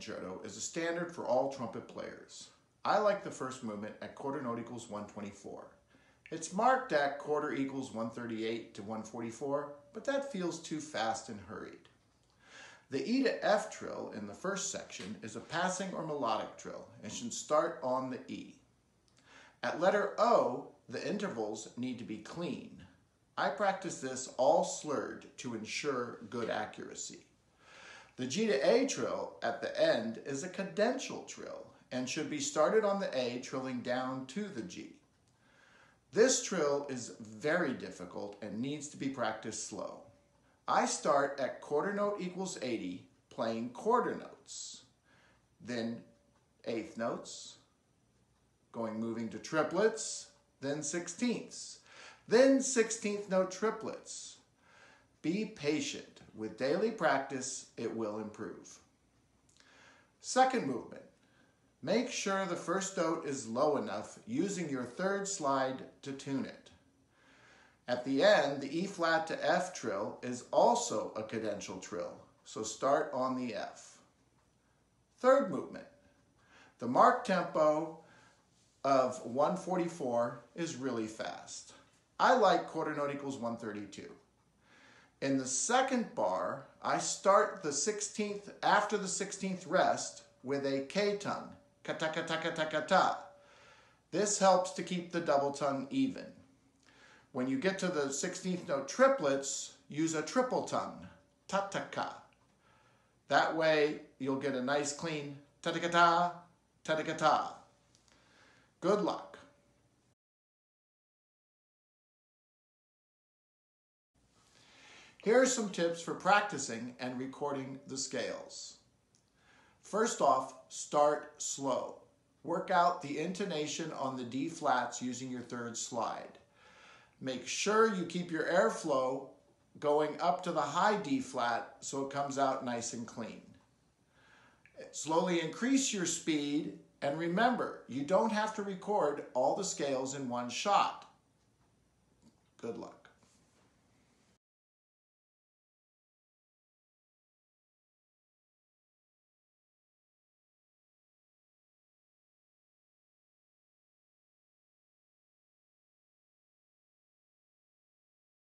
Concerto is a standard for all trumpet players. I like the first movement at quarter note equals 124. It's marked at quarter equals 138 to 144, but that feels too fast and hurried. The E to F trill in the first section is a passing or melodic trill and should start on the E. At letter O, the intervals need to be clean. I practice this all slurred to ensure good accuracy. The G to A trill at the end is a cadential trill and should be started on the A trilling down to the G. This trill is very difficult and needs to be practiced slow. I start at quarter note equals 80 playing quarter notes, then eighth notes, going moving to triplets, then sixteenths, then 16th note triplets. Be patient. With daily practice, it will improve. Second movement. Make sure the first note is low enough using your third slide to tune it. At the end, the E flat to F trill is also a cadential trill, so start on the F. Third movement. The mark tempo of 144 is really fast. I like quarter note equals 132. In the second bar, I start the 16th, after the 16th rest, with a K tongue, kata kata kata kata. This helps to keep the double tongue even. When you get to the 16th note triplets, use a triple tongue, tataka. That way, you'll get a nice clean tatakata, tatakata. Good luck. Here are some tips for practicing and recording the scales. First off, start slow. Work out the intonation on the D flats using your third slide. Make sure you keep your airflow going up to the high D flat so it comes out nice and clean. Slowly increase your speed and remember, you don't have to record all the scales in one shot. Good luck.